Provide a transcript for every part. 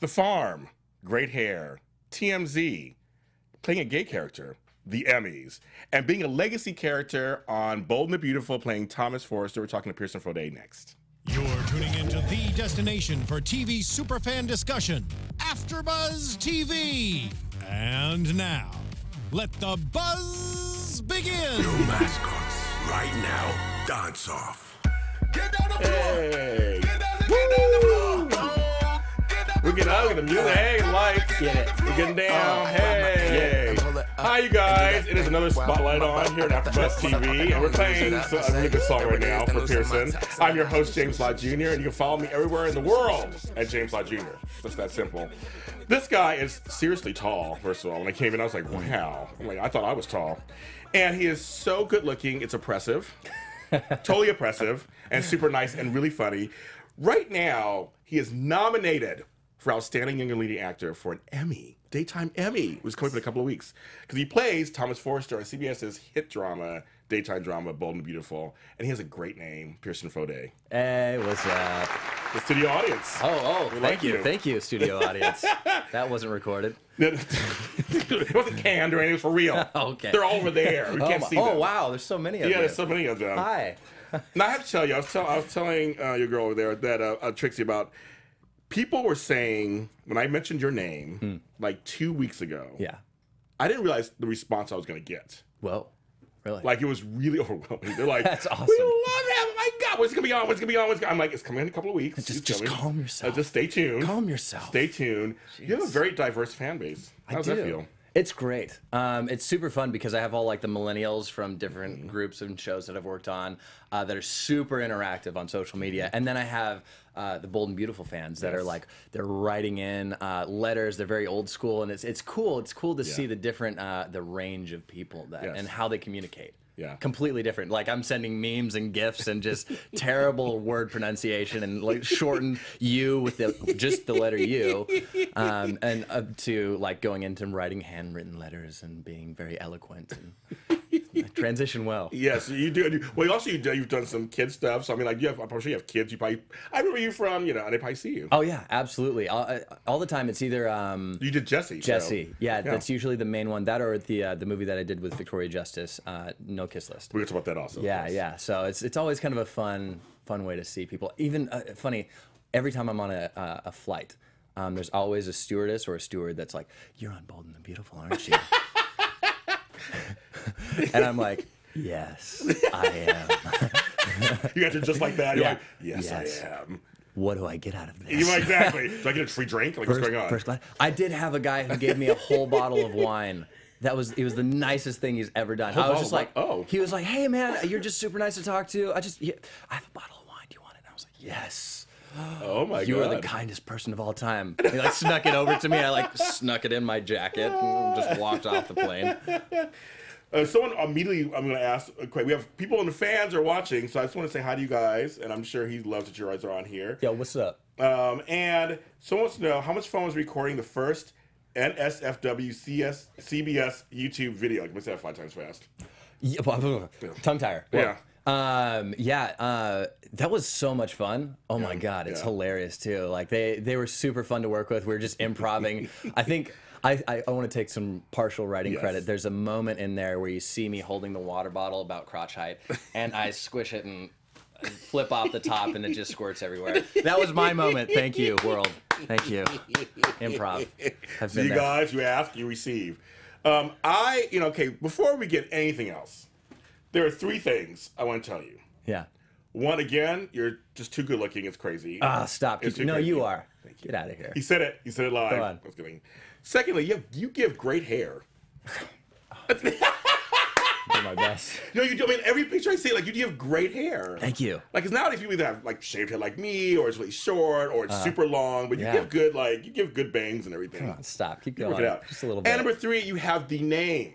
The Farm, great hair. TMZ, playing a gay character. The Emmys, and being a legacy character on Bold and the Beautiful, playing Thomas Forrester. We're talking to Pierson Fode next. You're tuning into the destination for TV superfan discussion, AfterBuzz TV. And now, let the buzz begin. No mascots. Right now, dance off. Get down the Hey. Get down We're getting out of the music. Hey. Get it. We're getting down. Hey. Hi, you guys. It is another spotlight on here at AfterBuzz TV, and we're playing so- a really good song right now for Pierson. I'm your host, James Lott Jr., and you can follow me everywhere in the world at James Lott Jr. Just that simple. This guy is seriously tall, first of all. When I came in, I was like, wow. I'm like, I thought I was tall. And he is so good looking, it's oppressive. totally oppressive and super nice and really funny. Right now, he is nominated for Outstanding Young Leading Actor for an Emmy, daytime Emmy, is coming up in a couple of weeks. Because he plays Thomas Forrester on CBS's hit drama, daytime drama, Bold and Beautiful. And he has a great name, Pierson Fode. Hey, what's up? The studio audience. Oh, oh, We thank you. you. Thank you, studio audience. that wasn't recorded. it wasn't canned or anything, it was for real. Okay. They're all over there. We Oh, can't my- see oh, them. Oh, wow, there's so many of them. Yeah, there's so many of them. Hi. Now I have to tell you, I was, tell, I was telling uh, your girl over there that uh, uh, Trixie about people were saying when I mentioned your name like two weeks ago. Yeah. I didn't realize the response I was going to get. Well, Really? Like it was really overwhelming. They're like, That's awesome. We love him. Oh my God, what's gonna be on? What's gonna be on? It gonna-" I'm like, it's coming in a couple of weeks. Just- It's just coming. calm yourself. Uh, just stay tuned. Calm yourself. Stay tuned. You have a very diverse fan base. How does I that feel? It's great. Um, it's super fun because I have all like the millennials from different Mm-hmm. groups and shows that I've worked on uh, that are super interactive on social media, and then I have uh, the bold and beautiful fans that are like they're writing in uh, letters. They're very old school, and it's it's cool. It's cool to see the different uh, the range of people that Yes. and how they communicate. Yeah. completely different. Like I'm sending memes and gifs and just terrible word pronunciation and like shortened U with the just the letter U, um, and up to like going into writing handwritten letters and being very eloquent and transition well. Yes, you do. you- Well, also you do. You've done some kid stuff. So I mean, like you have. I'm sure you have kids. You probably. I remember you from. You know, and they probably see you. Oh yeah, absolutely. All, I- all the time, it's either um, You did Jessie. so- Jessie. Yeah, that's usually the main one. That or the uh, the movie that I did with Victoria Justice, uh, No Kiss List. We're gonna talk about that also. Yeah, yeah. So it's it's always kind of a fun fun way to see people. Even uh, funny, every time I'm on a uh, a flight, um, there's always a stewardess or a steward that's like, "You're on Bold and the Beautiful, aren't you?" and I'm like, "Yes, I am." You got to just like that. You're Yeah. like, yes, Yes. I am. What do I get out of this? Exactly. Do I get a free drink? Like, what's going on? first. I did have a guy who gave me a whole bottle of wine. That was it was the nicest thing he's ever done. I bottle was just like. Oh. he was like, hey man, you're just super nice to talk to. I just, yeah, I have a bottle of wine. Do you want it? And I was like, yes. oh my You god. You are the kindest person of all time. He like snuck it over to me. I like snuck it in my jacket and just walked off the plane. Uh, someone immediately, I'm going to ask. Okay, we have people in the fans are watching, so I just want to say hi to you guys, and I'm sure he loves that you guys are on here. Yo, what's up? Um, and someone wants to know how much fun was recording the first NSFW CS CBS YouTube video. We say that five times fast? Yeah, tongue tire. Yeah. Um, yeah, uh, that was so much fun. Oh my god, it's yeah. hilarious too. Like they they were super fun to work with. We were just improvising. I think I, I, I want to take some partial writing Yes. credit. There's a moment in there where you see me holding the water bottle about crotch height, and I squish it and flip off the top, and it just squirts everywhere. That was my moment. Thank you, world. Thank you. Improv. So you there. guys, you ask, you receive. Um, I, you know, okay. Before we get anything else, there are three things I want to tell you. Yeah. One, again, you're just too good looking. It's crazy. Ah, stop. It's too no, crazy. you are. Thank you. Get out of here. He said it. He said it live. Go on. I was kidding. Secondly, you have, you give great hair. Do my best. No, you do. I mean, every picture I see, like you do have great hair. Thank you. Like, because nowadays people either have like shaved hair like me, or it's really short, or it's super long. But you Uh, yeah. give good, like you give good bangs and everything. Come on, stop. Keep Work going. it out. Just a little bit. And number three, you have the name.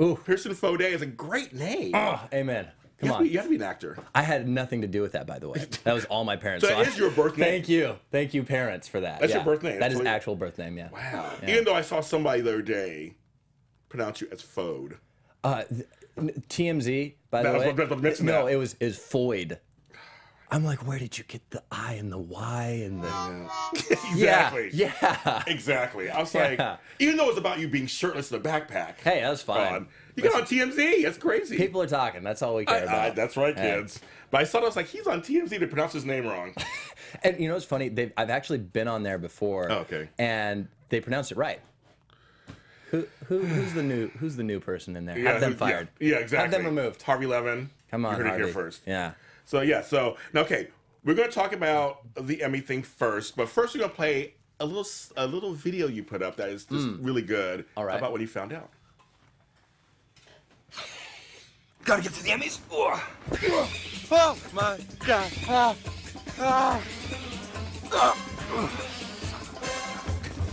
Ooh. Pierson Fode is a great name. Oh, amen. You, Come have to be, on. you have to be an actor. I had nothing to do with that, by the way. That was all my parents. So that I- is your birth name? Thank you. Thank you, parents, for that. That's your birth name. That That's is really- actual birth name, yeah. Wow. Yeah. Even though I saw somebody the other day pronounce you as Fode. Uh, TMZ, by That the way. what- that was no, it was is Foyd. I'm like, where did you get the I and the Y and the exactly. Yeah, yeah. Exactly. I was Yeah. like, even though it was about you being shirtless in a backpack. Hey, that was fine. on, you got on TMZ. That's crazy. People are talking. That's all we I- care I- about. that's right, Yeah. kids. But I saw it, I was like, he's on TMZ to pronounce his name wrong. And you know what's funny? They've, I've actually been on there before. Oh, okay. And they pronounced it right. Who, who who's the new who's the new person in there? Yeah, Have them fired. Yeah, yeah, exactly. Have them removed. Harvey Levin. Come on, You heard Harvey. it here first. Yeah. So yeah, so okay, we're gonna talk about the Emmy thing first, but first we're gonna play a little a little video you put up that is just really good Mm. All right. about what you found out. Gotta get to the Emmys. Oh, my god. Ah, ah, ah.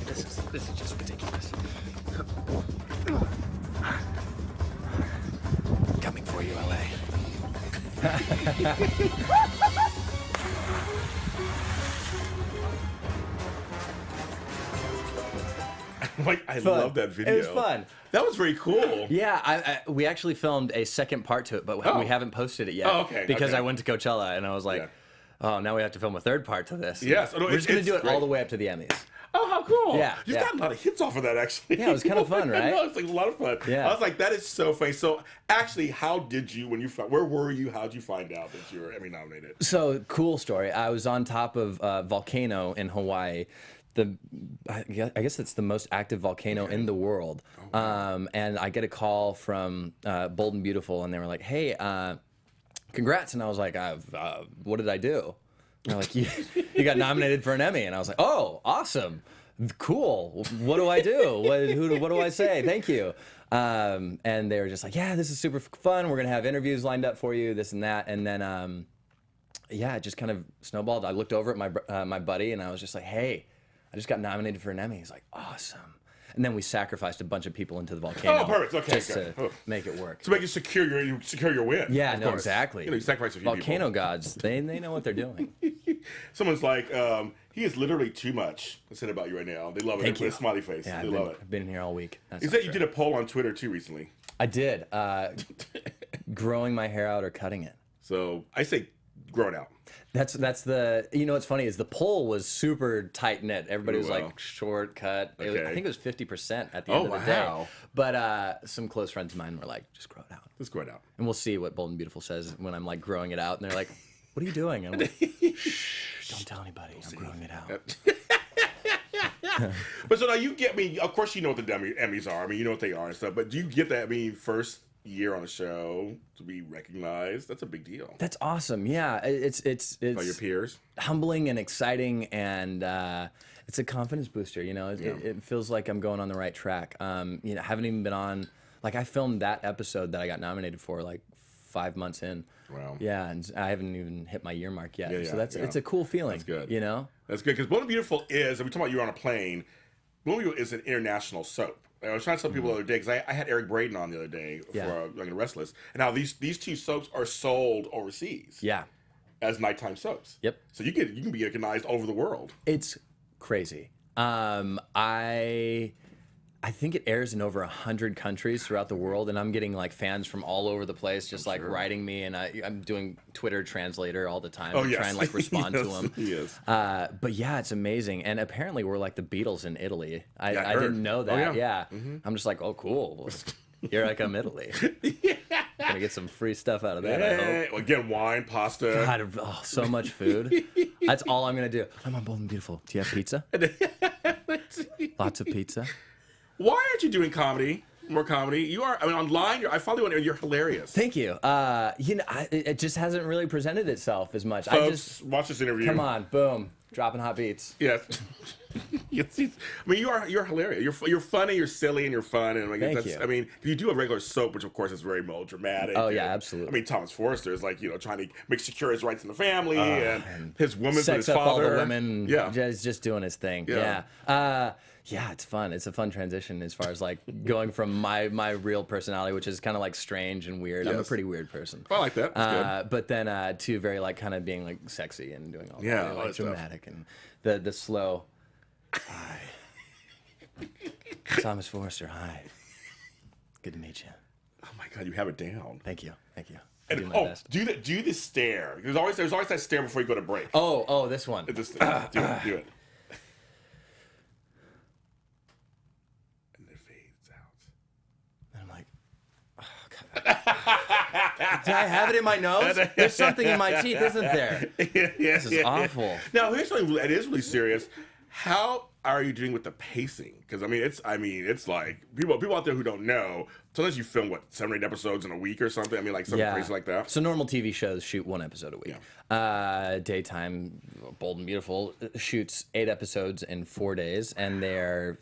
This is this is just ridiculous. Coming for you, LA. like I Fun. love that video. It was fun. That was very cool. Yeah, I, I, we actually filmed a second part to it, but Oh. we haven't posted it yet. Oh, okay, Because okay. I went to Coachella and I was like, Yeah. oh, now we have to film a third part to this. Yes, oh, no, we're just gonna do it all the way up to the Emmys. Oh, how cool! Yeah, you've yeah. got a lot of hits off of that actually. Yeah, it was kinda fun, right? no, it's like a lot of fun. Yeah. I was like, that is so funny. So, actually, how did you when you? Where were you? How did you find out that you were Emmy nominated? So cool story. I was on top of a volcano in Hawaii. The I guess it's the most active volcano in the world. Oh, Um, and I get a call from uh, Bold and Beautiful, and they were like, "Hey, uh, congrats!" And I was like, uh, uh, "What did I do?" And they're like, you, "You got nominated for an Emmy." And I was like, "Oh, awesome, cool. What do I do? What, who, do- what do I say? Thank you." Um, and they were just like, "Yeah, this is super fun. We're gonna have interviews lined up for you, this and that." And then. Um, yeah, it just kind of snowballed. I looked over at my uh, my buddy and I was just like, "Hey, just got nominated for an Emmy." He's like, "Awesome!" And then we sacrificed a bunch of people into the volcano Oh, perfect. Okay, just good. to Oh. make it work. To make you secure your you secure your win. Yeah, no, course. exactly. You know, you sacrifice a few volcano people. gods, they they know what they're doing. Someone's like, um, he is literally too much. Said about you right now. They love it. Thank They put you. a smiley face. Yeah, they I've been, love it. I've been here all week. That's You not said you true. did a poll on Twitter too recently. I did. Uh, growing my hair out or cutting it. So I say grown out. That's that's the you know what's funny is the poll was super tight knit. Everybody Ooh, was wow. like short cut. It was- I think it was fifty percent at the Oh, end of the day. But uh, some close friends of mine were like, just grow it out. Just grow it out. And we'll see what Bold and Beautiful says when I'm like growing it out, and they're like, "What are you doing?" And I'm like, "Shh, don't tell anybody. I'm growing it out." But so now you get me. Of course, you know what the Emmy- Emmys are. I mean, you know what they are and stuff. But do you get that? I mean, first year on a show to be recognized. That's a big deal That's awesome. Yeah, it- it's it's by your peers. humbling and exciting, and uh, it's a confidence booster. You know, it, it, it feels like I'm going on the right track. Um, you know, I haven't even been on. Like I filmed that episode that I got nominated for like five months in. Wow. Yeah, and I haven't even hit my year mark yet. Yeah, yeah, so that's yeah. it's a cool feeling. That's good. You know. That's good because and Beautiful is. If we talking about you on a plane, and Beautiful is an international soap. I was trying to tell people the other day because I, I had Eric Braeden on the other day Mm-hmm. Yeah. for uh, Young and Restless, and how these these two soaps are sold overseas Yeah. as nighttime soaps. Yep. So you get you can be recognized over the world. It's crazy. Um, I I think it airs in over a hundred countries throughout the world, and I'm getting like fans from all over the place, just like writing me, and I, I'm doing Twitter translator all the time, Oh and yes. try and like respond yes, to them. Yes. Uh, but yeah, it's amazing, and apparently we're like the Beatles in Italy. I, Yeah, I I didn't know Oh, that. yeah. Mm-hmm. I'm just like, oh, cool. Here I come, Italy. Gonna get some free stuff out of that. I hope. Hey, again, wine, pasta. God, oh, so much food. That's all I'm gonna do. I'm on Bold and Beautiful. Do you have pizza? Lots of pizza. Why aren't you doing comedy? More comedy. You are. I mean, online. You're, I follow you on. You're hilarious. Thank you. Uh, you know, I, it just hasn't really presented itself as much. I Folks, just watch this interview. come on, boom, dropping hot beats. Yes. yes, he's- I mean, you are you're hilarious. You're you're funny. You're silly, and you're fun. And like, Thank that's, you. I mean, if you do a regular soap, which of course is very melodramatic. Oh, yeah, and- absolutely. I mean, Thomas Forrester is like you know trying to make secure his rights in the family and, his woman Sex his up father. all the women. Yeah. just just doing his thing. Yeah. Yeah. Uh, yeah, it's fun. It's a fun transition as far as like going from my my real personality, which is kind of like strange and weird. I'm a pretty weird person. I like that. Uh, but then uh, to very like kind of being like sexy and doing all Yeah, that, like stuff. dramatic and the the slow. Hi, Thomas Forrester. Hi. Good to meet you. Oh my god, you have it down. Thank you. Thank you. do And my oh, best. do the do the stare. There's always there's always that stare before you go to break. Oh, oh, this one. Just, do it. Do it fades out. And I'm like, Did I have it in my nose? There's something in my teeth, isn't there? yeah, This is awful. Now here's something that is really serious. How are you doing with the pacing? Because I mean, it's I mean, it's like people people out there who don't know. Sometimes you film what seven or eight episodes in a week or something. I mean, like something crazy like that. So normal TV shows shoot one episode a week. Uh, daytime, Bold and Beautiful shoots eight episodes in four days, and they're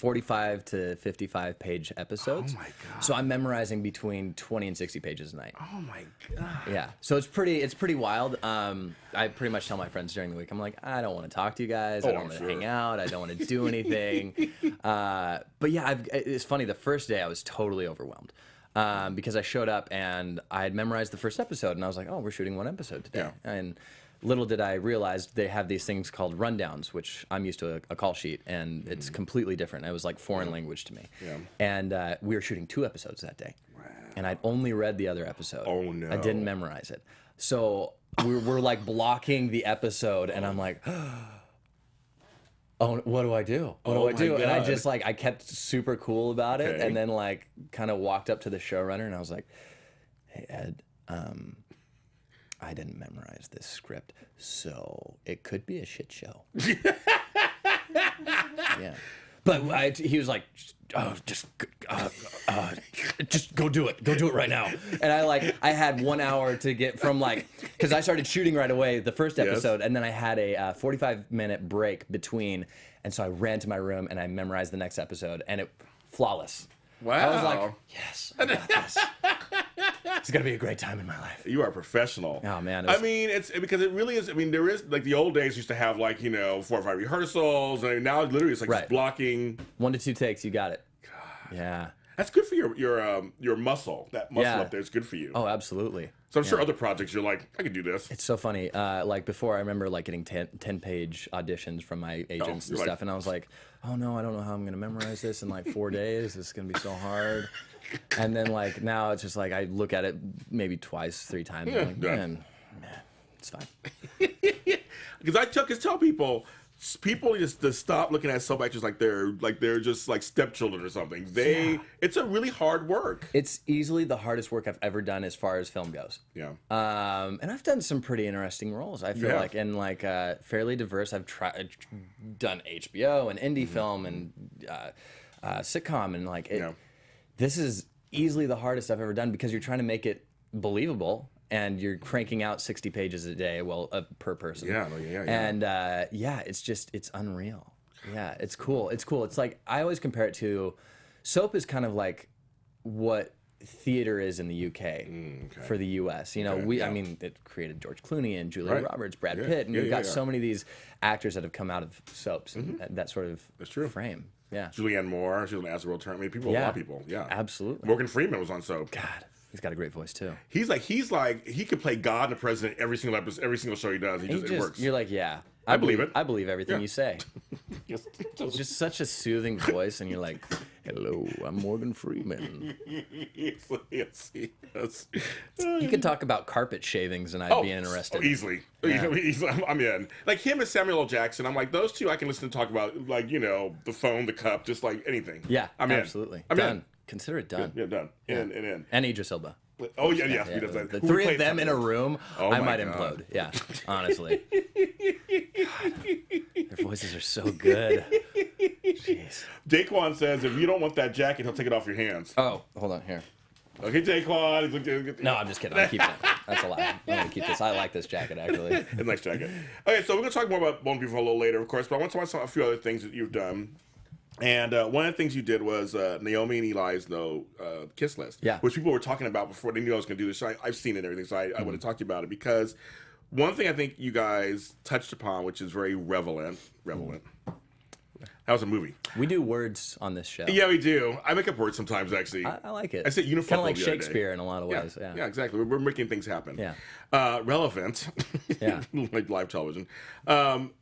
45 to 55 page episodes. Oh my God. So I'm memorizing between 20 and 60 pages a night. oh my god. Yeah. So it's pretty it's pretty wild. Um, I pretty much tell my friends during the week, I'm like, I don't want to talk to you guys. I Oh, don't want to sure. hang out. I don't want to do anything. uh, but yeah, I've, it's funny. The first day I was totally overwhelmed. Um, because I showed up and I had memorized the first episode, and I was like, "Oh, we're shooting one episode today." Yeah. And little did I realize they have these things called rundowns, which I'm used to a, a call sheet, and it's completely different. It was like foreign language to me. Mm-hmm. Yeah. And uh, we were shooting two episodes that day, and I'd only read the other episode. Oh, no! I didn't memorize it. So we're, we're like blocking the episode, and I'm like, oh, what do I do? What Oh do I do? And I just like, I kept super cool about it, Okay. and then like kind of walked up to the showrunner, and I was like, hey, Ed, um, I didn't memorize this script, so it could be a shit show. yeah. But I, he was like, oh, just, uh, uh, just go do it. Go do it right now. And I like, I had one hour to get from like, because I started shooting right away the first episode, and then I had a uh, 45 minute break between, and so I ran to my room and I memorized the next episode, and it flawless. Wow. I was like, Wow. yes, I got this. it's gonna be a great time in my life. You are a professional. Oh, man, it I mean, it's because it really is. I mean, there is like the old days used to have like you know four or five rehearsals, and now literally it's like Right. just blocking. One to two takes, you got it. God. Yeah. That's good for your your um your muscle. That muscle Yeah. up there is good for you. Oh, absolutely. so I'm sure other projects you're like, I could do this. It's so funny. Uh, like before, I remember like getting 10, 10 page auditions from my agents you're and like- stuff, and I was like, "Oh no, I don't know how I'm gonna memorize this in like four days. This is gonna be so hard." And then like now it's just like I look at it maybe twice, three times. Yeah, I'm like, done. man, man, it's fine. Because I tell, cause tell people, people just to stop looking at soap actors like they're like they're just like stepchildren or something. They, it's a really hard work. It's easily the hardest work I've ever done as far as film goes. Yeah. Um, and I've done some pretty interesting roles. I feel have. like, and like uh, fairly diverse. I've tried, done HBO and indie Mm-hmm. film and uh, uh, sitcom, and like it, Yeah. This is easily the hardest I've ever done because you're trying to make it believable and you're cranking out 60 pages a day, well, uh, per person. Yeah, yeah, yeah. And uh, yeah, it's just it's unreal. Yeah, it's cool. It's cool. It's like I always compare it to soap is kind of like what theater is in the UK for the US. You know, Mm, Okay, we I mean it created George Clooney and Julia Right. Roberts, Brad Yeah, Pitt, and yeah, you've yeah, got yeah. so many of these actors that have come out of soaps and that, that sort of That's true. frame. Yeah. Julianne Moore, she was an As the World Turn. I mean, people, a Yeah. lot of people. Yeah. Absolutely. Morgan Freeman was on soap. God, he's got a great voice too. He's like he's like he could play God and the President every single episode, every single show he does. He He just, just, it works. You're like, yeah, I believe believe it. I believe everything Yeah. you say. Just such a soothing voice, and you're like, "Hello, I'm Morgan Freeman." yes, yes, yes. You could talk about carpet shavings, and I'd be oh, interested. Oh, easily. Easily. I'm, in. Like him and Samuel L. Jackson. I'm like those two. I can listen to talk about like you know the phone, the cup, just like anything. yeah, I'm in. absolutely. I'm done. in. Consider it done. Yeah, done. In and in. And Idris Elba. Oh yeah, Yeah, that. the Who three of them in a room, Oh I might God. implode. Yeah, honestly. Their voices are so good. Jeez. Daquan says if you don't want that jacket, he'll take it off your hands. Oh, hold on here. Okay, Daquan. No, I'm just kidding. I'm keeping it. That's a lie. I'm gonna keep this. I like this jacket actually. a nice jacket. Okay, so we're gonna talk more about Bone People a little later, of course, but I want to talk about some, a few other things that you've done. And uh, one of the things you did was uh, Naomi and Ely's no uh, kiss list, Yeah. which people were talking about before they knew I was going to do this. So I, I've seen it and everything, so I, I Mm-hmm. want to talk to you about it because one thing I think you guys touched upon, which is very relevant, relevant. That was a movie. We do words on this show. Yeah, we do. I make up words sometimes, actually. I, I like it. I kind uniform of like the other day. Shakespeare in a lot of yeah, ways. Yeah. yeah, exactly. We're, we're making things happen. Yeah. Uh, relevant. Yeah. like live television. Um,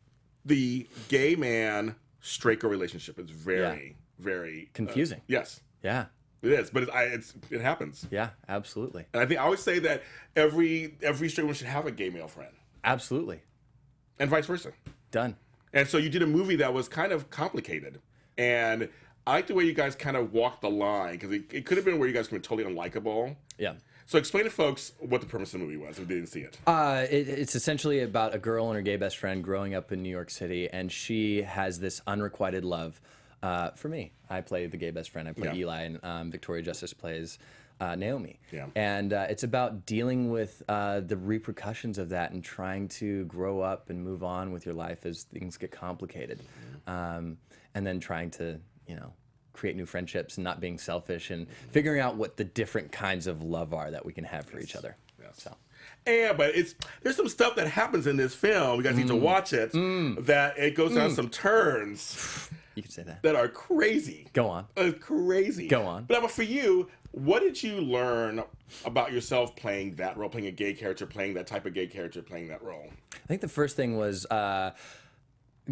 the gay man straight girl relationship is very, very uh, Confusing. yes. Yeah. It is, but it's, I, it's it happens. Yeah, absolutely, And I think I always say that every every straight woman should have a gay male friend, absolutely and vice versa. done. And so you did a movie that was kind of complicated, and I like the way you guys kind of walked the line because it, it could have been where you guys could be totally unlikable. Yeah. So explain to folks what the premise of the movie was if they didn't see it. Uh, it, it's essentially about a girl and her gay best friend growing up in New York City, and she has this unrequited love uh, for me. I play the gay best friend. I play Yeah. Ely, and um, Victoria Justice plays uh, Naomi. Yeah. And uh, it's about dealing with uh, the repercussions of that and trying to grow up and move on with your life as things get complicated, um, and then trying to, you know. Create new friendships and not being selfish and figuring out what the different kinds of love are that we can have for each other. So. Yeah, but it's there's some stuff that happens in this film. You guys need to Mm. watch it. That it goes down some turns You could say that. that are crazy. Go on. Uh, crazy. Go on. But uh, for you, what did you learn about yourself playing that role, playing a gay character, playing that type of gay character, playing that role? I think the first thing was, uh,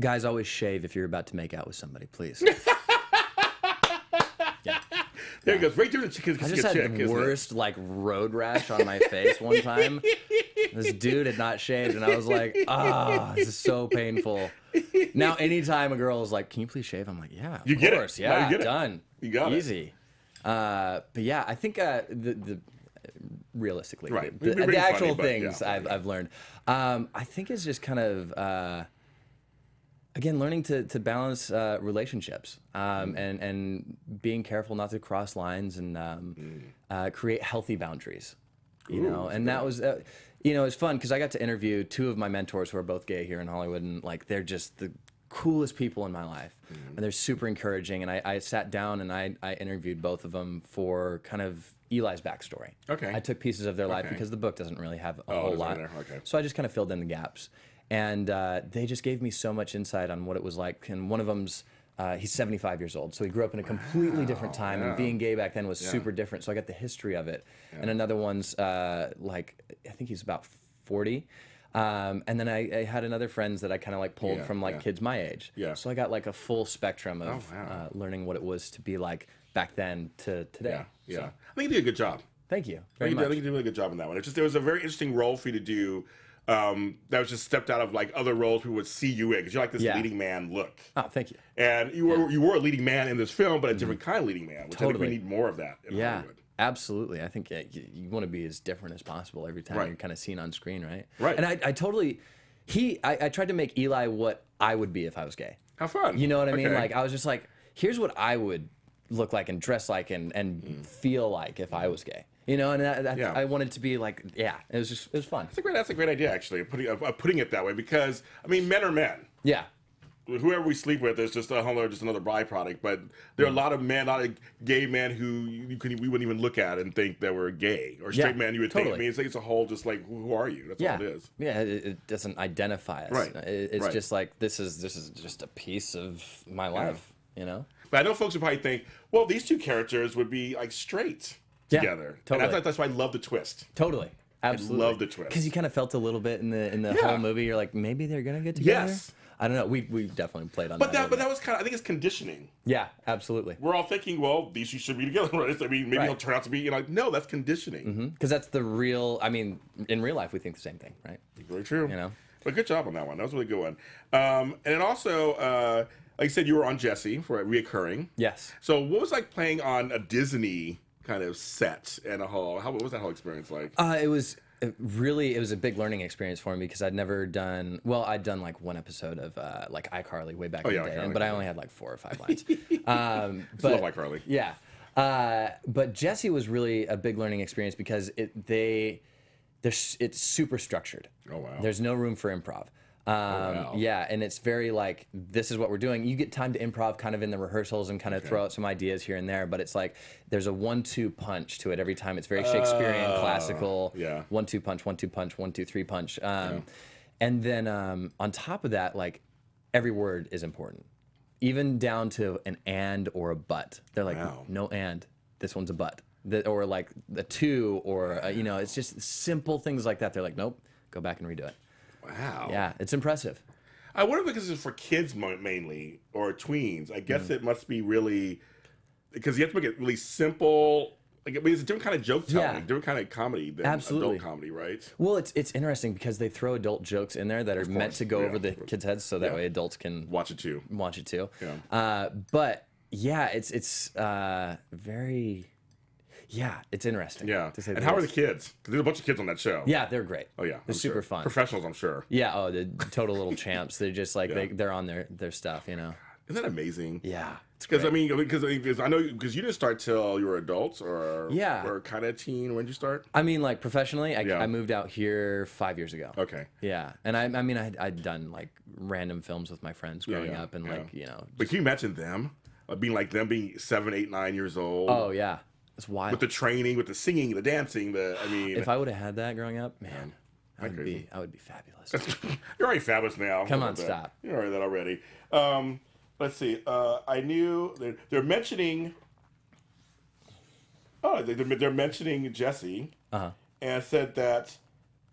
guys, always shave if you're about to make out with somebody, please. There it goes, right through the chicken. I just had chick, the it? worst like road rash on my face one time. This dude had not shaved, and I was like, "Ah, this is so painful." Now, anytime a girl is like, "Can you please shave?" I'm like, "Yeah, of You get it. course, Now you yeah, get it. done, You got it. easy." Uh, but yeah, I think uh, the the realistically, Right. the, It'd the pretty funny, actual things yeah, I've yeah. I've learned. Um, I think it's just kind of. Uh, again learning to, to balance uh, relationships um, Mm. and, and being careful not to cross lines and um, Mm. uh, create healthy boundaries you know and that was uh, you know it's fun because i got to interview two of my mentors who are both gay here in hollywood and like they're just the coolest people in my life Mm. and they're super encouraging and I, I sat down and I, I interviewed both of them for kind of Ely's backstory Okay. i took pieces of their life because the book doesn't really have a Oh, whole lot. Okay. so I just kind of filled in the gaps, and uh, they just gave me so much insight on what it was like. And one of them's uh, he's 75 years old, so he grew up in a completely different time, and being gay back then was super different. So I got the history of it. And another one's uh, like I think he's about 40. Um, and then I, I had another friends that I kind of like pulled Yeah, from like yeah. kids my age. Yeah. So I got like a full spectrum of Oh, wow. uh, learning what it was to be like back then to today. Yeah, yeah. So, I think you did a good job. thank you I think, you did, I think you did a really good job on that one. It's just there was a very interesting role for you to do. Um, that was just stepped out of like other roles people would see you in because you're like this Yeah. leading man look. Oh, thank you. And you were you were a leading man in this film, but a different kind of leading man, which I think Totally. we need more of that in Yeah, Hollywood. absolutely. I think you, you want to be as different as possible every time Right. you're kind of seen on screen, right? Right. And I, I totally, he, I, I tried to make Ely what I would be if I was gay. How fun. You know what I mean? Okay. Like I was just like, here's what I would look like and dress like and and feel like if I was gay. You know, and Mm. Yeah. I wanted to be like, yeah, it was just, it was fun. That's a great. That's a great idea, actually. Putting uh, putting it that way, because I mean, men are men. Yeah, Whoever we sleep with is just a whole just another byproduct. But there are a lot of men, a lot of gay men who you could we wouldn't even look at and think that we're gay, or straight Yeah, men you would think. I mean, it's, like it's a whole just like who are you? That's yeah, all it is. yeah. It, it doesn't identify us. Right, It- it's right. just like this is this is just a piece of my life. You know. But I know folks would probably think, well, these two characters would be like straight Yeah, together. And totally. I thought that's why I love the twist. Totally. Absolutely. love the twist. Because you kind of felt a little bit in the in the Yeah. whole movie. You're like, maybe they're gonna get together. Yes. I don't know. We we definitely played on But that. that, but that was kind of, I think it's conditioning. yeah, absolutely. We're all thinking, well, these two should be together, right? I mean, maybe Right. it'll turn out to be, you know, like, no, that's conditioning. Because that's the real. I mean, in real life, we think the same thing, right? Very true. You know. But good job on that one. That was a really good one. Um, and then also, uh, like you said, you were on Jessie for reoccurring. Yes. So what was like playing on a Disney kind of set and a whole? How what was that whole experience like? Uh, it was it really it was a big learning experience for me because I'd never done well. I'd done like one episode of uh, like iCarly way back in Oh, yeah, the day, but I only had like four or five lines. um, but love iCarly. Yeah. Uh, but Jessie was really a big learning experience because it they there's it's super structured. Oh, wow. There's no room for improv. Um, wow. Yeah, and it's very like this is what we're doing. You get time to improv kind of in the rehearsals and kind of throw out some ideas here and there, but it's like there's a one-two punch to it every time. It's very Shakespearean, classical. Oh, yeah. One-two punch, one-two punch, one-two three punch. Um, And then um, on top of that, like every word is important, even down to an and or a but. They're like Wow. no and. This one's a but. The, or like the two, or uh, you know, it's just simple things like that. They're like, nope, go back and redo it. Wow. Yeah, it's impressive. I wonder if because it's for kids mainly or tweens. I Mm. guess it must be really because you have to make it really simple. Like I mean, it's a different kind of joke telling, Yeah. different kind of comedy than Absolutely. adult comedy, right? Well, it's it's interesting because they throw adult jokes in there that are meant to go yeah. over the kids' heads, so that Yeah. way adults can Watch it too. watch it too. Yeah. Uh, but yeah, it's it's uh, very, yeah, it's interesting. Yeah. to say And how are the kids? Because there's a bunch of kids on that show. Yeah, they're great. Oh yeah. they're I'm super sure. fun. Professionals, I'm sure. Yeah. Oh, the total little champs. They're just like they Yeah. they're on their their stuff. You know. Isn't that amazing? Yeah. Because I mean, because I know because you didn't start till you were adults or Yeah. or kind of teen. When did you start? I mean, like professionally, I, Yeah. I moved out here five years ago. Okay. Yeah, and I, I mean, I'd, I'd done like random films with my friends growing yeah, up, and yeah. like you know, But can you imagine them uh, being like them being seven, eight, nine years old? oh yeah, it's wild. With the training, with the singing, the dancing, the I mean, if I would have had that growing up, man, I would crazy. be I would be fabulous. You're already fabulous now. Come on, about that? stop. You're already that already. Um, let's see. Uh, I knew they're, they're mentioning. Oh, they- they're, they're mentioning Jessie, Uh-huh. and said that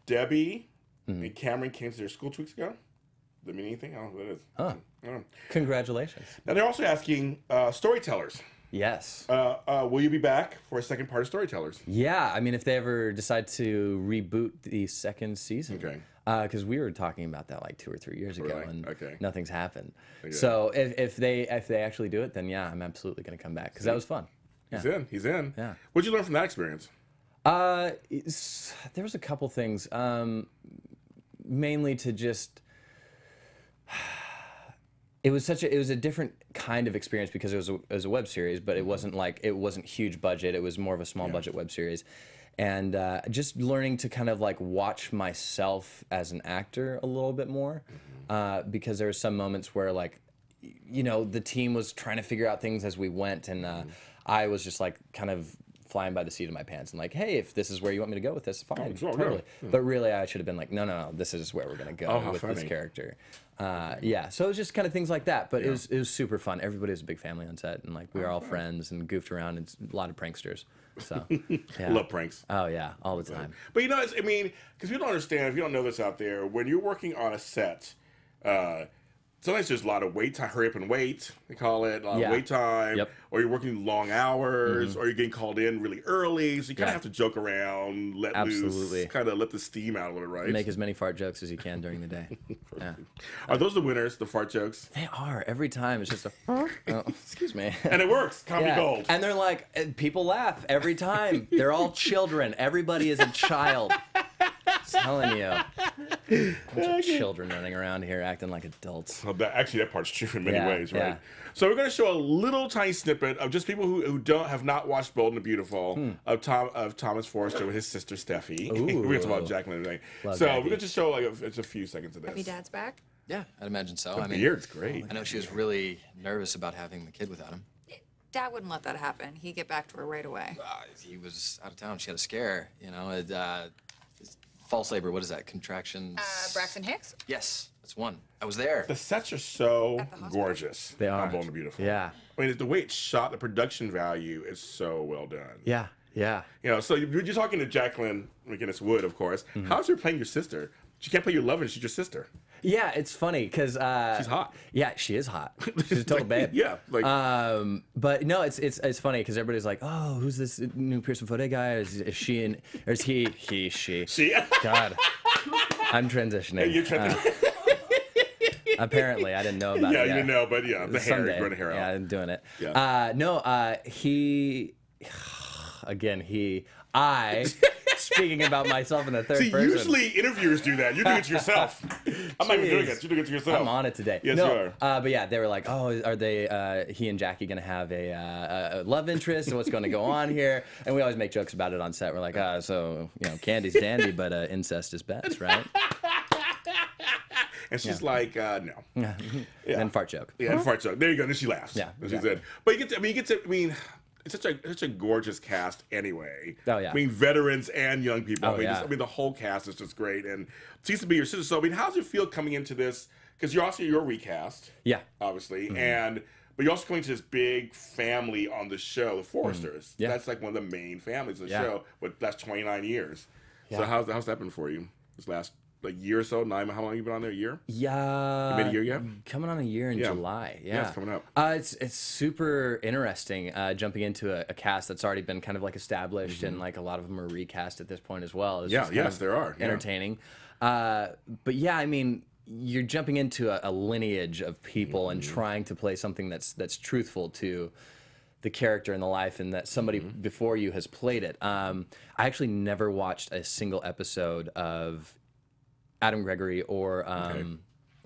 Debbie Mm-hmm. and Cameron came to their school two weeks ago. Does that mean anything? I don't know what that is. Huh. I don't know. Congratulations. Now they're also asking uh, storytellers. Yes. Uh, uh, will you be back for a second part of storytellers? Yeah, I mean, if they ever decide to reboot the second season, Okay. because we were talking about that like two or three years ago, Really? and Okay. nothing's happened. So if, if they if they actually do it, then yeah, I'm absolutely going to come back because that was fun. He's in. He's in. Yeah. What'd you learn from that experience? Uh, there was a couple things. Um, mainly to just. It was such a it was a different kind of experience because it was a, it was a web series, but it wasn't like it wasn't huge budget. It was more of a small budget web series, and uh, just learning to kind of like watch myself as an actor a little bit more, uh, because there were some moments where like you know the team was trying to figure out things as we went. And uh, i was just like kind of flying by the seat of my pants and like hey if this is where you want me to go with this fine sure, yeah. totally. but really i should have been like no no no this is where we're going to go Oh, with this character. Uh, yeah so it was just kind of things like that but it was it was super fun. Everybody was a big family on set and like we were all friends and goofed around and a lot of pranksters so yeah. Love pranks. oh yeah all the time. But you know, it's, I mean, because you don't understand, if you don't know this out there, when you're working on a set, uh, sometimes there's a lot of wait time, hurry up and wait, they call it, a lot Yeah. of wait time, Yep. Mm-hmm. or you're working long hours, or you're getting called in really early, so you kind of Yeah. have to joke around, let Absolutely. loose, kind of let the steam out a little right? make as many fart jokes as you can during the day yeah Are those the winners, the fart jokes? they are every time it's just a oh, excuse me And it works, comedy Yeah. gold. And they're like, uh, people laugh every time. They're all children. Everybody is a child. Telling you. Bunch of children running around here acting like adults. Well, that, actually, that part's true in many Yeah, ways, right? yeah. So we're going to show a little tiny snippet of just people who, who don't have not watched Bold and the Beautiful of Tom of Thomas Forrester with his sister Steffy. we're going to talk about Ooh. Jacqueline today. Love so Jackie. we're going to just show like a, it's a few seconds of this. Happy Dad's back. Yeah, I'd imagine so. The I mean, beard's great. I know she was really nervous about having the kid without him. Dad wouldn't let that happen. He'd get back to her right away. Uh, he was out of town. She had a scare. You know, it, uh, it's false labor. What is that? Contractions. Uh, Braxton Hicks? Yes, that's one. I was there. The sets are so the gorgeous. They on are. Bold and the Beautiful. Yeah. I mean, the way it's shot, the production value is so well done. Yeah. Yeah. You know, so you're you're talking to Jacqueline MacInnes Wood, of course. Mm-hmm. How's her playing your sister? She can't play your lover, she's your sister. Yeah, it's funny because uh, She's hot. Yeah, she is hot. She's a total babe. Yeah, like Um, but no, it's it's it's funny because everybody's like, "Oh, who's this new Pierson Fode guy? Is, is she in, or is he? He? She? she. God, I'm transitioning. You're transitioning. Uh, apparently, I didn't know about yeah, it. you know, but yeah, the hair, Someday. growing the hair Yeah. I'm doing it. Yeah. Uh, no, uh, he. Again, he. I. speaking about myself in the third See, person. usually interviewers do that. You do it to yourself. I'm not even doing it. You're doing it to yourself. I'm on it today. Yes, no, you are. Uh, but yeah, they were like, "Oh, are they? Uh, he and Jackie gonna have a, uh, a love interest? And what's going to go on here?" And we always make jokes about it on set. We're like, "Ah, so you know, candy's dandy, but uh, incest is best, right?" And she's like, uh, no. Yeah. And fart joke. Yeah, and fart joke. There you go. And then she laughs. Yeah, exactly. She's in. But you get to, I mean, you get to, I mean, it's such a such a gorgeous cast anyway. Oh, yeah. I mean, veterans and young people. Oh, I mean, yeah. just, I mean, the whole cast is just great. And seems to be your sister. So, I mean, how's it feel coming into this? Because you're also your recast, Yeah. obviously, Mm-hmm. and but you're also coming to this big family on the show, the Forresters. Mm-hmm. Yeah. That's like one of the main families of the Yeah. show. But that's 29 years. Yeah. So how's how's that been for you? This last a year or so. Nine. How long you been on there? A year. Yeah. You made a year yet? Coming on a year in Yeah. July. Yeah. Yeah, it's coming up. Uh, it's it's super interesting uh, jumping into a, a cast that's already been kind of like established and like a lot of them are recast at this point as well. It's Mm-hmm. Yeah, yes, there are, yeah. Entertaining. Uh, but yeah, I mean, you're jumping into a, a lineage of people and Mm-hmm. trying to play something that's that's truthful to the character and the life and that somebody Mm-hmm. before you has played it. Um, I actually never watched a single episode of Adam Gregory or um,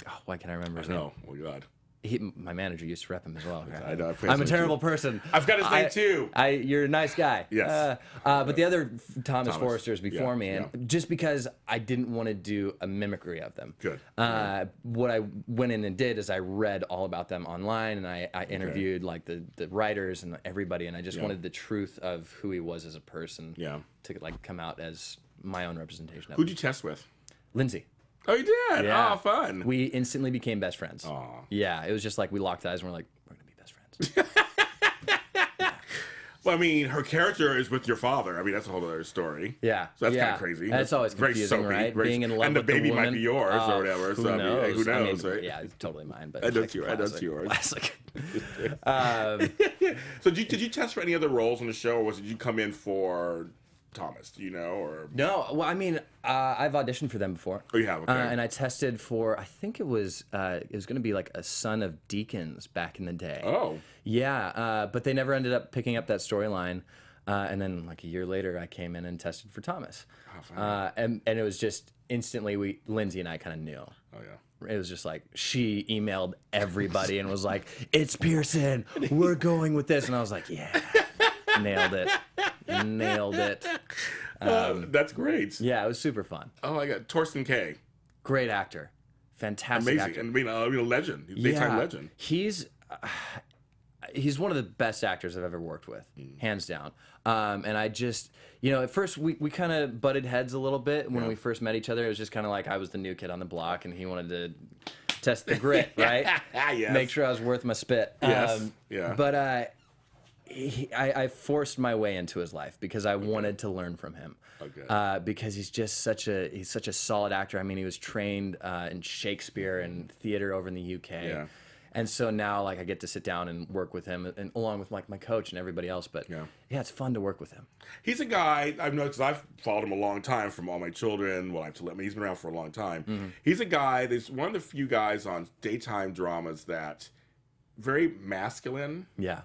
oh, why can't I remember his name? No. Oh God. He, my manager used to rep him as well. I know, I I'm a terrible too. person. I've got his name too. I, you're a nice guy. Yes. Uh, uh, but the other Thomas, Thomas, Forresters before yeah, me, and just because I didn't want to do a mimicry of them. Good. Uh, what I went in and did is I read all about them online, and I, I interviewed like the the writers and everybody, and I just Yeah. wanted the truth of who he was as a person. Yeah. To like come out as my own representation Who'd you test with? Linsey. Oh, you did. Yeah. Oh, fun. We instantly became best friends. Aw. Yeah, it was just like we locked eyes and we're like, we're gonna be best friends. Well, I mean, her character is with your father. I mean, that's a whole other story. Yeah, So that's yeah. kind of crazy. That's always very soapy, right? very- Being in love and the baby might be yours Oh, or whatever. Who so I mean, hey, knows? who I knows, mean, right? Yeah, it's totally mine. But I know like, your- I know it's yours. Classic. um, So did you, did you test for any other roles on the show, or was it you come in for Thomas? Do you know, or no, well, I mean, uh, I've auditioned for them before. Oh, you have? Okay. Uh, and I tested for, I think it was, uh, it was going to be like a son of deacons back in the day. oh, Yeah, uh, but they never ended up picking up that storyline. Uh, and then, like a year later, I came in and tested for Thomas. uh, and and it was just instantly we Linsey and I kind of knew. oh yeah. It was just like she emailed everybody and was like, "It's Pierson. We're going with this," and I was like, "Yeah, nailed it, nailed it." Uh, that's great. Yeah, it was super fun. Oh my God, Thorsten Kaye Great actor, fantastic Amazing. actor. And I mean, uh, I mean, a legend, daytime legend. He's uh, he's one of the best actors I've ever worked with, Hmm. hands down. Um, and I just, you know, at first we, we kind of butted heads a little bit when Yeah. we first met each other. It was just kind of like I was the new kid on the block, and he wanted to test the grit, right? yes. Make sure I was worth my spit. Yes. Yeah. But uh, he, I, I forced my way into his life because I wanted to learn from him. Okay. Uh, because he's just such a he's such a solid actor. I mean, he was trained uh, in Shakespeare and theater over in the UK. Yeah. And so now, like, I get to sit down and work with him, and along with like my coach and everybody else. But Yeah. yeah, it's fun to work with him. He's a guy I've noticed. I've followed him a long time from all my children. Well, I've, to let me. he's been around for a long time. Mm-hmm. He's a guy. There's one of the few guys on daytime dramas that very masculine. Yeah,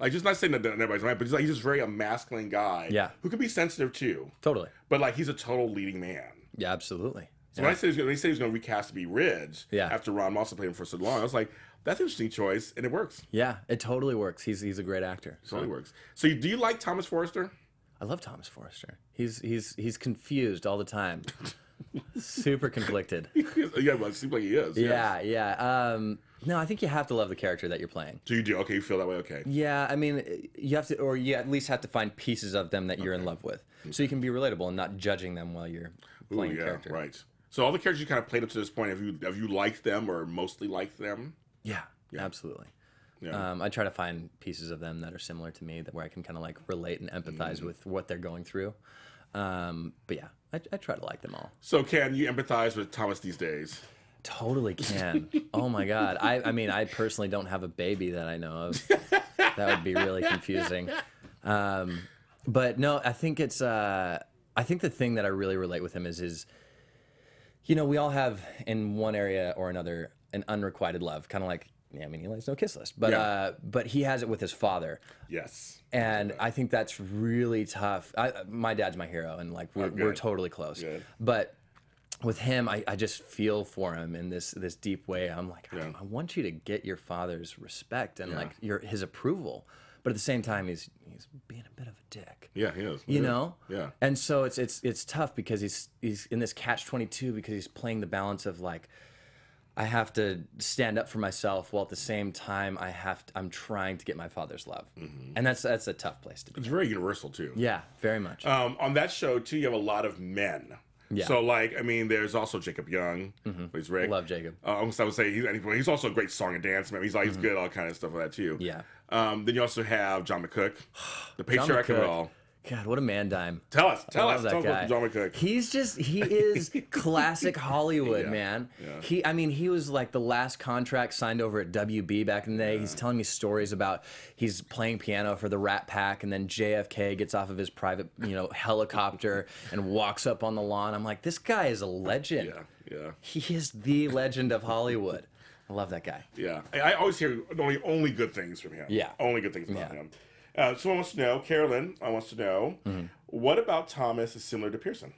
Like, just not saying that everybody's right, but he's like he's just very a masculine guy. Yeah. Who can be sensitive too, totally. but like he's a total leading man. Yeah, absolutely. So when I say he's gonna, when he said he was going to recast to be Ridge, Yeah. after Ron Moss played him for so long, I was like, that's an interesting choice, and it works. Yeah, it totally works. He's he's a great actor. It totally works. So, you, do you like Thomas Forrester? I love Thomas Forrester. He's he's he's confused all the time. Super conflicted. yeah, well, it seems like he is. yes. Yeah, yeah. Um, no, I think you have to love the character that you're playing. So you do? Okay, you feel that way? Okay. Yeah, I mean, you have to, or you at least have to find pieces of them that you're in love with, so you can be relatable and not judging them while you're Ooh, playing yeah, a character. right. So all the characters you kind of played up to this point, have you have you liked them or mostly liked them? Yeah, absolutely. Yeah. Um, I try to find pieces of them that are similar to me, that where I can kind of like relate and empathize Mm-hmm. with what they're going through. Um, but yeah, I, I try to like them all. So can you empathize with Thomas these days? Totally can. oh my god. I I mean I personally don't have a baby that I know of. that would be really confusing. Um, but no, I think it's uh, I think the thing that I really relate with him is is you know, we all have in one area or another an unrequited love, kind of like yeah, I mean he likes no kiss list, but Yeah. uh, but he has it with his father. Yes. And I think that's really tough. I, my dad's my hero, and like we're, Oh, we're totally close. Good. But with him, I, I just feel for him in this this deep way. I'm like, I- Yeah. I, want you to get your father's respect and Yeah. like your his approval, but at the same time, he's he's being a bit of a dick. Yeah, he is. You Yeah. know, Yeah. and so it's it's it's tough because he's he's in this catch twenty two because he's playing the balance of like I have to stand up for myself while at the same time I have to, I'm trying to get my father's love, and that's that's a tough place to be. It's very universal too. Yeah, very much. Um, on that show too, you have a lot of men. Yeah. So like, I mean, there's also Jacob Young. He's Rick. Love Jacob. Uh, I would say he's, he's also a great song and dance man. He's always good, all kind of stuff like that too. Yeah. Um, then you also have John McCook, the patriarch of it all. God, what a man dime. Tell us, tell us, tell us that about guy. John McCook. He's just he is classic Hollywood, Yeah, man. yeah. He I mean, he was like the last contract signed over at WB back in the day. He's telling me stories about he's playing piano for the Rat Pack and then JFK gets off of his private, you know, helicopter and walks up on the lawn. I'm like, this guy is a legend. Yeah, yeah, He is the legend of Hollywood. I love that guy. yeah. I, I always hear only only good things from him. Yeah. only good things about Yeah. him. Uh, someone wants to know, Carolyn, I wants to know, Mm-hmm. what about Thomas is similar to Pierson?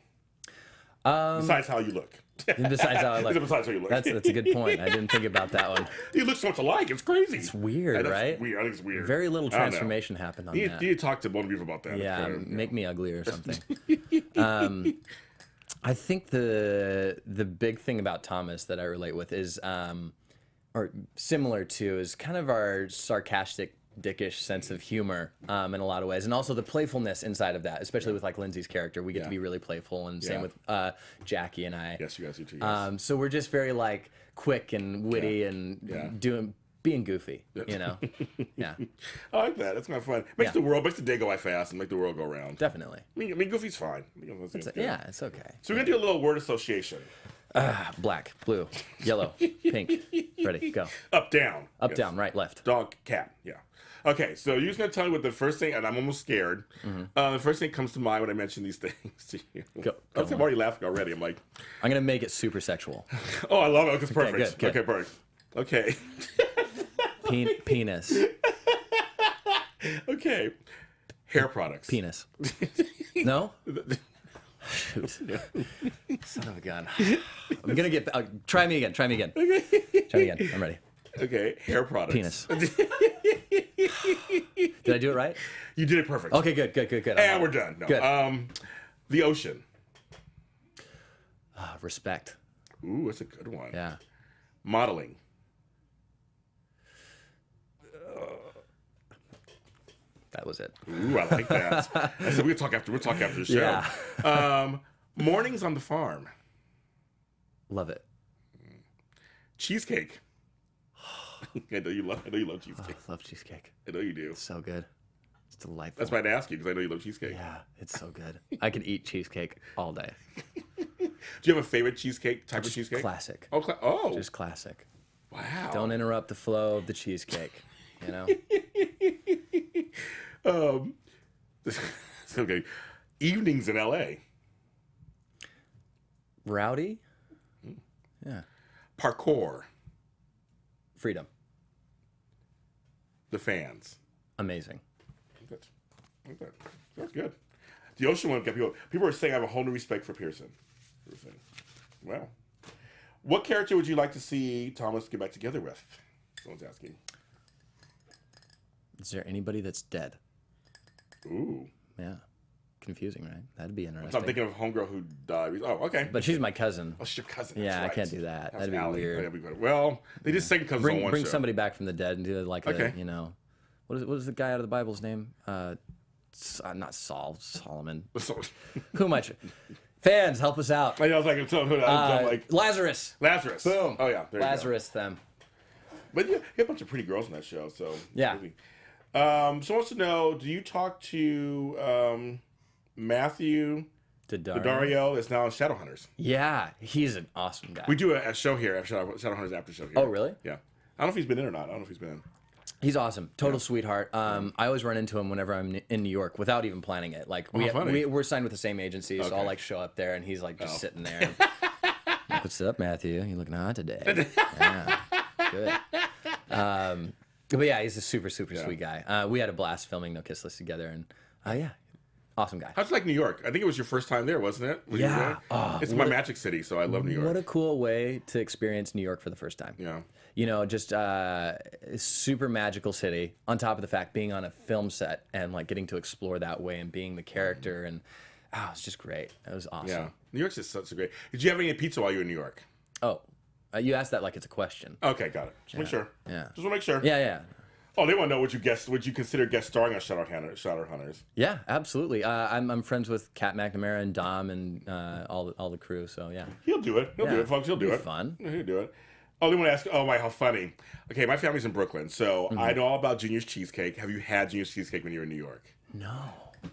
besides how you look. Besides how I look. Besides how you look. That's that's a good point. I didn't think about that one. you look so much alike. It's crazy. It's weird, know, it's right? Weird. I think it's weird. Very little know. transformation happened on You that. you need to talk to one of you about that. Yeah, kind of, make me ugly or something. um, I think the the big thing about Thomas that I relate with is, um, or similar to, is kind of our sarcastic, dickish sense of humor um, in a lot of ways, and also the playfulness inside of that, especially with like Linsey's character. We get Yeah. to be really playful, and same with uh, Jackie and I. Yes, you guys do too. Yes. Um, so we're just very like quick and witty Yeah. and Yeah. doing being goofy, you know. yeah, I like that. That's kind of fun. Makes Yeah. the world, makes the day go by fast and make the world go round. definitely. I mean, I mean Goofy's fine. I mean, that's- that's good. Yeah, it's okay. So we're gonna do a little word association. Black, blue, yellow, pink. Ready, go. Up, down. Up, Yes. down, right, left. Dog, cat. Yeah. Okay, so you're just gonna tell me what the first thing, and I'm almost scared. Uh, the first thing that comes to mind when I mention these things to you. Mm-hmm. Go- go I'm already laughing already. I'm like, I'm gonna make it super sexual. oh, I love it. It's perfect. good, good. Okay, perfect. Okay, Pen- penis, okay. Hair products. penis. No. Shoot. Son of a gun. I'm gonna get. Uh, try me again. Try me again. Okay. Try me again. I'm ready. Okay, hair products. Penis. Did I do it right? You did it perfect. Okay, good, good, good, good. And we're done. No. Good. Um, the ocean. Ah, respect. Ooh, that's a good one. Yeah. Modeling. That was it. Ooh, I like that. I said we'll talk after. We'll talk after the show. Yeah. um, mornings on the farm. Love it. Cheesecake. I know you love. I know you love Oh, cheesecake. love cheesecake. I know you do. So good. It's delightful. That's why I'd ask you because I know you love cheesecake. Yeah, it's so good. I could eat cheesecake all day. Do you have a favorite cheesecake type of cheesecake? Classic. Oh, cla- oh, Just classic. wow. Don't interrupt the flow of the cheesecake. You know? Um, okay. Evenings in L.A. Rowdy? Yeah. Parkour. Freedom. The fans. Amazing. Good. Good. That's good. The ocean one got people. People are saying I have a whole new respect for Pierson. Saying, Well, what character would you like to see Thomas get back together with? Someone's asking. Is there anybody that's dead? Ooh. Yeah. Confusing, right? That'd be So interesting. I'm thinking of homegirl who died. Oh, okay. but she's my cousin. oh, she's your cousin. Yeah, that's I can't do that. That's That'd be weird. That'd be. Well, they just second cousins on Bring one bring show. somebody back from the dead and do like Okay. a, you know, what is what is the guy out of the Bible's name? Uh, uh, not Saul, Solomon. So, Who am I? Fans, help us out. I was like, I'm, so, I'm Uh, like Lazarus. Lazarus. Boom. Oh yeah. Lazarus. Them. But you, have a bunch of pretty girls in that show, so Yeah. Um, so wants to know: Do you talk to um, Matthew Daddario. That's now on Shadowhunters. Yeah, he's an awesome guy. We do a, a show here, a Shadow, Shadowhunters after show here. Oh, really? Yeah. I don't know if he's been in or not. I don't know if he's been in. He's awesome, total sweetheart. Um, I always run into him whenever I'm in New York without even planning it. Like we, oh, we we're signed with the same agency, so Okay. I'll like show up there and he's like just Oh. sitting there. Like, What's up, Matthew? You're looking hot today? yeah, good. Um, but yeah, he's a super super sweet guy. Uh, we had a blast filming No Kiss List together, and uh, yeah, awesome guy. How'd you like New York? I think it was your first time there, wasn't it? Were Yeah. Oh, it's my magic city, so I love New York. What a cool way to experience New York for the first time. yeah. you know, just uh, a super magical city. On top of the fact, being on a film set and like getting to explore that way and being the character, and oh, it's just great. It was awesome. Yeah. New York's just such a great. Did you have any pizza while you were in New York? Oh, uh, you asked that like it's a question. Okay, got it. Just make sure. Yeah. Just want to make sure. Yeah, yeah, Oh, they want to know what you guess. Would you consider guest starring on Shadow Hunters? Shadow Hunters. yeah, absolutely. Uh, I'm I'm friends with Kat McNamara and Dom and uh, all the, all the crew. So yeah, He'll do it. He'll do it, folks. He'll do Be it. fun. He'll do it. Oh, they want to ask. Oh my, how funny. Okay, my family's in Brooklyn, so Mm-hmm. I know all about Junior's cheesecake. Have you had Junior's cheesecake when you were in New York? no.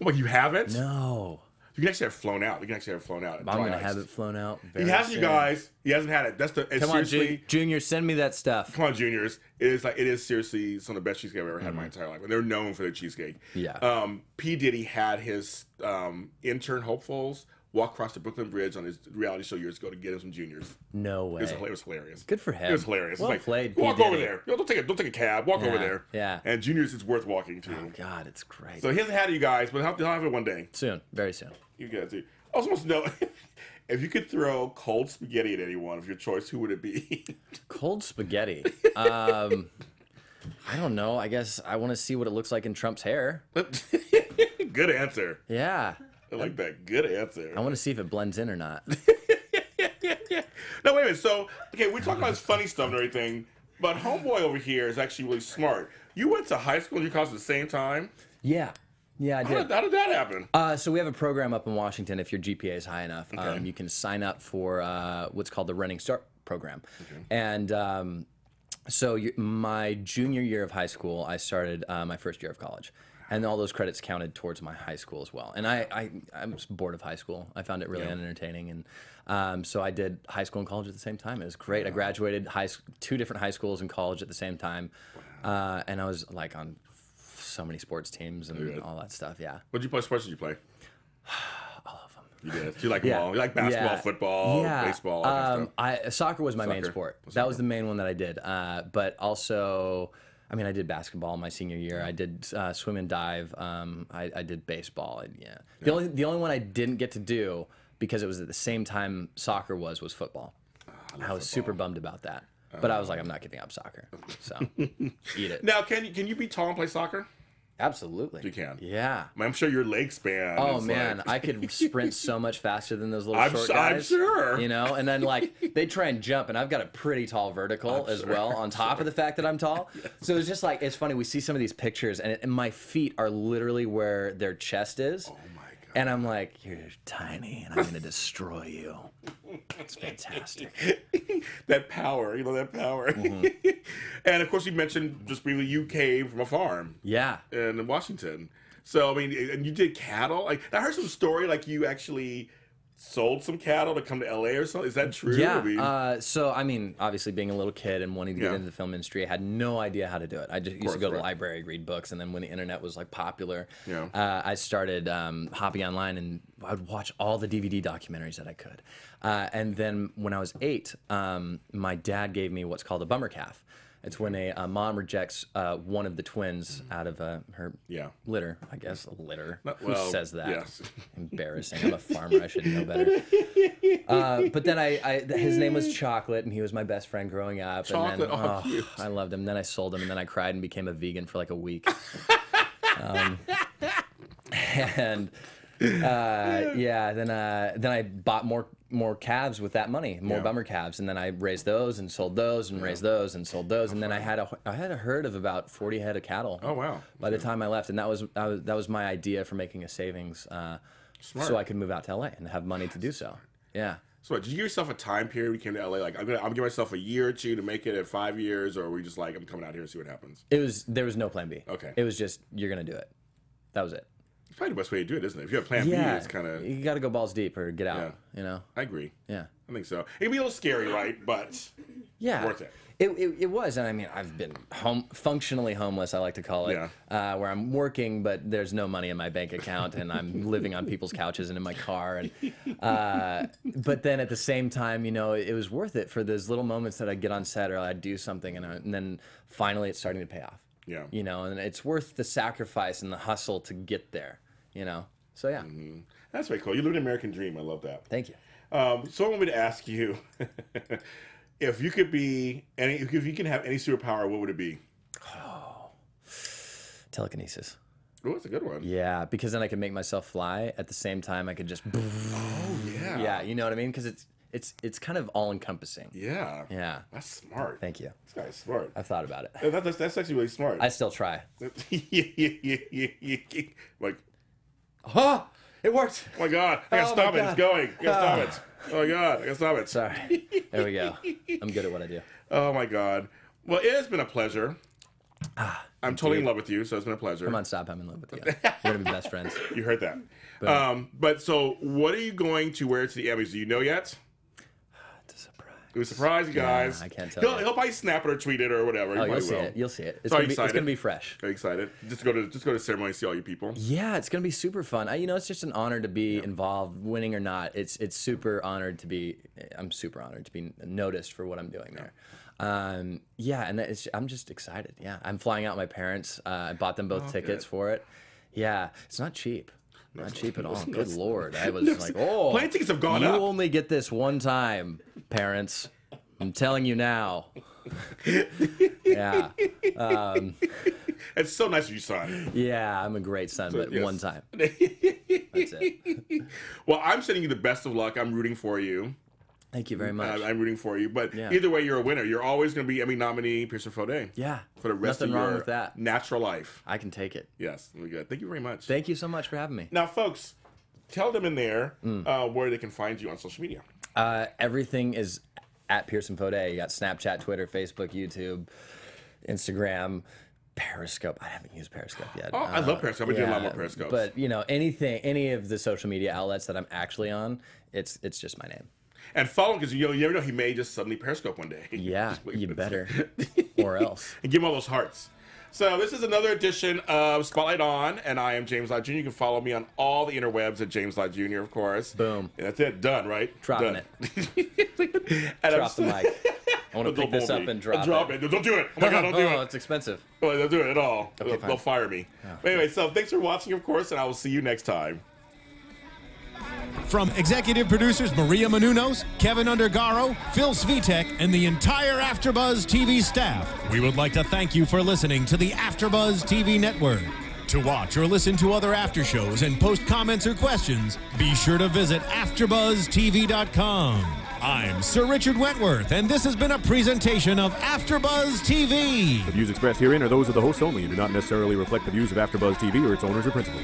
Well, you haven't? No. You can actually have flown out. You can actually have flown out. I'm gonna have it flown out. He very hasn't, you guys. He hasn't had it. That's the. It's Come on, seriously. Ju- Junior, send me that stuff. Come on, juniors. It is like it is seriously some of the best cheesecake I've ever had in my entire life. And they're known for their cheesecake. Mm-hmm. Yeah. Um, P Diddy had his um, intern hopefuls walk across the Brooklyn Bridge on his reality show years ago to get him some juniors. No It way. was, it was hilarious. Good for him. It was hilarious. Well it's like, played, walk over there. Don't take a don't take a cab. Walk over there. yeah. And juniors, it's worth walking to. Oh God, it's great. So he hasn't had it, you guys, but he'll, he'll have it one day. soon, very soon. You guys do. I also want to know if you could throw cold spaghetti at anyone of your choice, who would it be? Cold spaghetti. Um, I don't know. I guess I want to see what it looks like in Trump's hair. Good answer. Yeah. I like that. Good answer. I want to see if it blends in or not. No, wait a minute. So, okay, we talk about this funny stuff and everything, but homeboy over here is actually really smart. You went to high school and you college at the same time. Yeah. Yeah, I How did. did, how did that happen? Uh, so we have a program up in Washington. If your GPA is high enough, um, you can sign up for uh, what's called the Running Start program. And um, so you, my junior year of high school, I started uh, my first year of college, and all those credits counted towards my high school as well. And I, I, I was bored of high school. I found it really unentertaining, and um, so I did high school and college at the same time. It was great. I graduated high two different high schools and college at the same time, uh, and I was like on so many sports teams and all that stuff. Yeah. What did you play? Sports did you play? All of them. You did. You like them Yeah. all. You like basketball, Yeah. football, Yeah. baseball, Um. I soccer was my main sport. Soccer. That was the main one that I did. Uh, but also, I mean, I did basketball my senior year. I did uh, swim and dive. Um, I, I did baseball. and Yeah. The only the only one I didn't get to do because it was at the same time soccer was was football. I, was super bummed about that. But I was like, I'm not giving up soccer. So eat it. Now, can you can you be tall and play soccer? Absolutely. You can. Yeah. I'm sure your leg span. Oh man, like- I could sprint so much faster than those little I'm short su- I'm guys. sure. You know, and then like they try and jump, and I've got a pretty tall vertical as well. On top of the fact that I'm tall, so it's just like it's funny. We see some of these pictures, and, it, and my feet are literally where their chest is. Oh my god. And I'm like, you're tiny, and I'm gonna destroy you. It's fantastic. that power, you know that power. Mm-hmm. and of course, you mentioned just briefly you came from a farm Yeah. in Washington. So I mean, and you did cattle. Like I heard some story, like you actually sold some cattle to come to LA or something. Is that true? Yeah. I mean, uh, so I mean, obviously being a little kid and wanting to get Yeah. into the film industry, I had no idea how to do it. I just used to course, go to the library, read books, and then when the internet was like popular, Yeah. uh, I started um, hopping online and I would watch all the DVD documentaries that I could. Uh, and then when I was eight, um, my dad gave me what's called a bummer calf. It's when a, uh mom rejects uh, one of the twins out of uh, her Yeah. litter, I guess. Litter. Not- Who says that? yes. Embarrassing. I'm a farmer. I should know better. Uh, but then I, I, his name was Chocolate, and he was my best friend growing up. Chocolate, and then, oh. I loved him. Then I sold him, and then I cried and became a vegan for like a week. um, and uh, yeah, then uh, then I bought more more calves with that money, more Yeah. bummer calves, and then I raised those and sold those and raised those and sold those, and then I had a I had a herd of about forty head of cattle. Oh, wow. By the time I left, and that was, that was that was my idea for making a savings, uh, so I could move out to LA and have money to do so. Yeah. so what, did you give yourself a time period when you came to LA? Like I'm gonna, I'm gonna give myself a year or two to make it at five years, or were you just like I'm coming out here and see what happens? It was there was no plan B. Okay. It was just you're gonna do it. That was it. It's probably the best way to do it, isn't it? If you have plan yeah. B, it's kind of. you got to go balls deep or get out. Yeah. You know. I agree. Yeah. I think so. It'd be a little scary, right? But Yeah. Worth it. It, it, it was, and I mean, I've been home, functionally homeless, I like to call it, uh, where I'm working, but there's no money in my bank account, and I'm living on people's couches and in my car, and uh, but then at the same time, you know, it was worth it for those little moments that I'd get on set or I'd do something, and, I, and then finally it's starting to pay off. Yeah. You know, and it's worth the sacrifice and the hustle to get there. You know, so yeah. that's very cool. You live an American dream. I love that. Thank you. Um, so I want me to ask you, if you could be any, if you can have any superpower, what would it be? Oh, Telekinesis. Oh, that's a good one. Yeah, because then I could make myself fly. At the same time, I could just. Oh yeah. Yeah, you know what I mean? Because it's it's it's kind of all encompassing. Yeah. Yeah. That's smart. Thank you. This guy's smart. I've thought about it. That- that's, that's actually really smart. I still try. like, Oh, it worked. oh my god, I gotta Oh stop it. It's going. I gotta stop it. Oh my god, I gotta stop it. Sorry. There we go. I'm good at what I do. Oh my god. Well, it has been a pleasure. I'm totally in love with you, so it's been a pleasure. Come on, stop. I'm in love with you. We're gonna be best friends. You heard that. Um, but so, what are you going to wear to the Emmys? Do you know yet? It was a surprise, you guys. I can't tell He'll, he'll probably snap it or tweet it or whatever. He Oh, you'll see will. it. You'll see it. It's So gonna be. It's gonna be fresh. Are you excited? Just go to just go to ceremony, see all you people. Yeah, it's gonna be super fun. I, you know, it's just an honor to be involved, winning or not. It's it's super honored to be. I'm super honored to be noticed for what I'm doing there. Um, yeah, and it's, I'm just excited. Yeah, I'm flying out my parents. Uh, I bought them both tickets good. for it. Yeah, it's not cheap. Not cheap at all. Good lord, I was like, oh, Plane tickets have gone you up. You only get this one time, parents. I'm telling you now. yeah, um, It's so nice of you, son. yeah, I'm a great son, but yes. one time. That's it. Well, I'm sending you the best of luck. I'm rooting for you. Thank you very much. Uh, I'm rooting for you. But Yeah. either way, you're a winner. You're always going to be Emmy nominee, Pierson Fode. yeah, For the rest nothing of wrong your with that. natural life. I can take it. Yes, very good. Thank you very much. Thank you so much for having me. now, folks, tell them in there Mm. uh, where they can find you on social media. Uh, everything is at Pierson Fode. You got Snapchat, Twitter, Facebook, YouTube, Instagram, Periscope. I haven't used Periscope yet. Oh, I love Periscope. I've been doing a lot more Periscopes. But you know, anything, any of the social media outlets that I'm actually on, it's it's just my name. And follow him because you, know, you never know, he may just suddenly Periscope one day. Yeah, you better, or else. and give him all those hearts. So this is another edition of Spotlight On, and I am James Lott Jr. You can follow me on all the interwebs at James Lott Jr. Of course. Boom. And that's it. Done. Right. Dropping Done. it. And I'm Drop the mic. I want to pick this up me. and drop drop it. it. Don't do it. Oh my god, don't do it. oh, it. it's expensive. Oh, don't do it at all. they'll, fine. Oh, they'll fire me. Oh, but anyway, so thanks for watching, of course, and I will see you next time. From executive producers Maria Menounos, Keven Undergaro, Phil Svitek, and the entire AfterBuzz TV staff, we would like to thank you for listening to the AfterBuzz TV network. To watch or listen to other after shows and post comments or questions, be sure to visit AfterBuzzTV.com. I'm Sir Richard Wentworth, and this has been a presentation of AfterBuzz TV. The views expressed herein are those of the hosts only and do not necessarily reflect the views of AfterBuzz TV or its owners or principals.